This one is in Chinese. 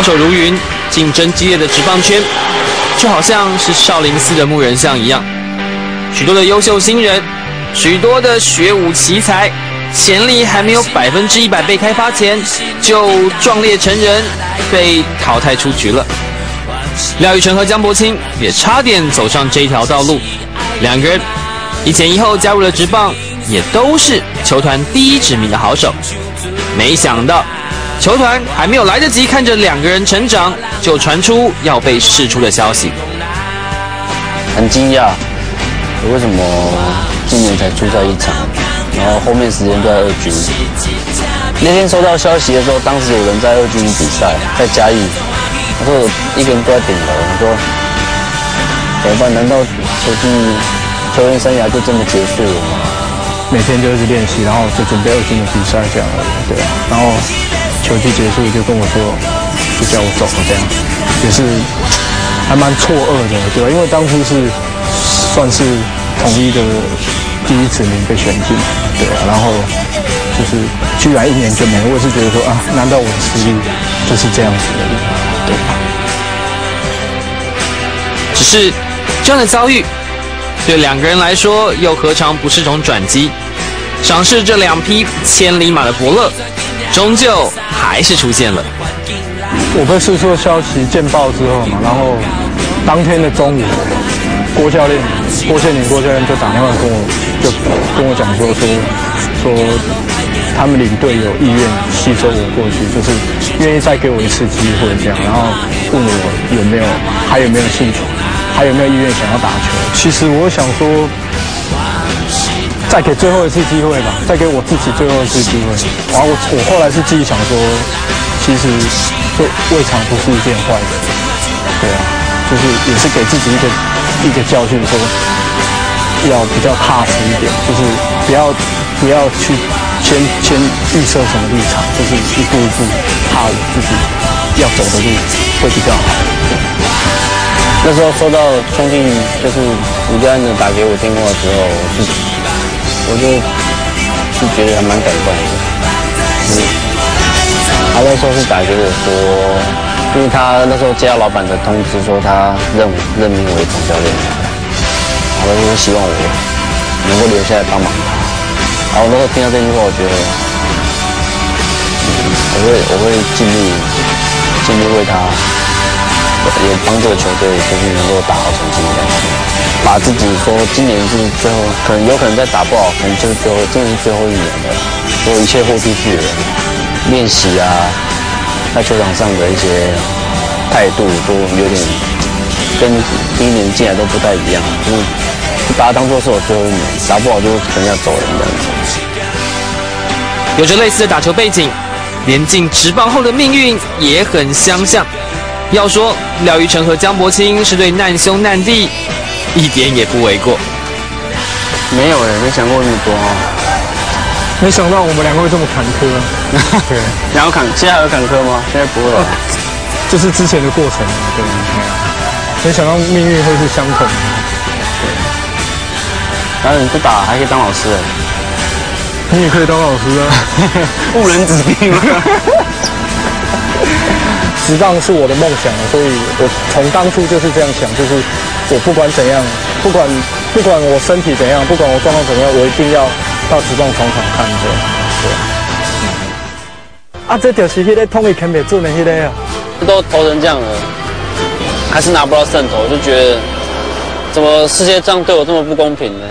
好手如云，竞争激烈的职棒圈，就好像是少林寺的木人像一样，许多的优秀新人，许多的学武奇才，潜力还没有百分之一百被开发前，就壮烈成人，被淘汰出局了。廖玉成和江伯清也差点走上这条道路，两个人一前一后加入了职棒，也都是球团第一指名的好手。没想到，球团还没有来得及看着两个人成长，就传出要被释出的消息。很惊讶，为什么今年才出赛一场，然后后面时间都在二军？那天收到消息的时候，当时有人在二军比赛，在嘉义。我说我一个人坐在顶楼，我说怎么办？难道球季球员生涯就这么结束了吗？每天就一直练习，然后就准备二军的比赛这样而已，对啊。然后球季结束就跟我说，就叫我走了这样，也是还蛮错愕的，对吧？因为当初是算是统一的第一指名被选进，对啊。然后就是居然一年就没，我是觉得说啊，难道我的实力就是这样子的，对吧？只是这样的遭遇。对两个人来说，又何尝不是种转机？赏识这两匹千里马的伯乐，终究还是出现了。我被释出消息见报之后嘛，然后当天的中午，郭教练郭建宁郭教练就打电话跟我，就跟我讲说说说他们领队有意愿吸收我过去，就是愿意再给我一次机会这样，然后问我有没有还有没有兴趣。还有没有意愿想要打球？其实我想说，再给最后一次机会吧，再给我自己最后一次机会。然后我我后来是自己想说，其实未未尝不是一件坏的，对啊，就是也是给自己一个一个教训，说要比较踏实一点，就是不要不要去先先预设什么立场，就是一步一步踏我自己要走的路会比较好。那时候收到兄弟就是吴家安的打给我电话之后，我是我就是觉得还蛮感动的。他那时候是打给我说，因为他那时候接到老板的通知说他任任命为总教练，然后就希望我能够留下来帮忙他。然后那时候听到这句话，我觉得我会我会尽力尽力为他。也帮这个球队就是能够打好成绩这样，把自己说今年是最后，可能有可能再打不好，可能就是最后，真的是最后一年了，所有一切豁出去了，练习啊，在球场上的一些态度都有点跟第一年进来都不太一样，就是把它当做是我最后一年，打不好就可能要走人这样子。有着类似的打球背景，连进职棒后的命运也很相像。要说廖玉成和江伯清是对难兄难弟，一点也不为过。没有哎，没想过那么多。没想到我们两个会这么坎坷。对，然后坎，现在还有坎坷吗？现在不会了。就是之前的过程，对。没想到命运会是相同的。对。然后你不打还可以当老师。你也可以当老师啊。误人子弟吗？实棒是我的梦想，所以我从当初就是这样想，就是我不管怎样，不管不管我身体怎样，不管我状况怎么样，我一定要到实棒场场看着。对。啊，这就是迄个统一肯北做的迄个啊，都投成这样了，还是拿不到胜投，就觉得怎么世界这样对我这么不公平呢？